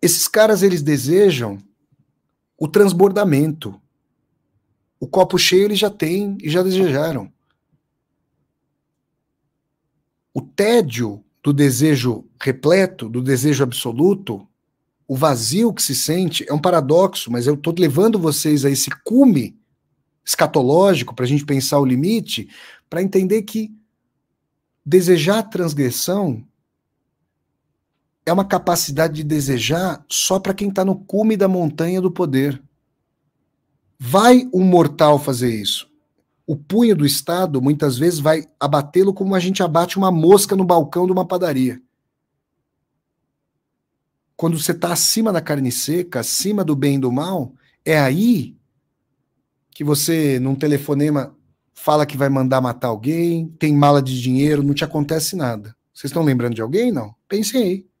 Esses caras eles desejam o transbordamento. O copo cheio eles já têm e já desejaram. O tédio do desejo repleto, do desejo absoluto, o vazio que se sente é um paradoxo, mas eu estou levando vocês a esse cume escatológico para a gente pensar o limite, para entender que desejar transgressão é uma capacidade de desejar só para quem está no cume da montanha do poder. Vai um mortal fazer isso? O punho do Estado muitas vezes vai abatê-lo como a gente abate uma mosca no balcão de uma padaria. Quando você está acima da carne seca, acima do bem e do mal, é aí que você, num telefonema, fala que vai mandar matar alguém, tem mala de dinheiro, não te acontece nada. Vocês estão lembrando de alguém? Não. Pensem aí.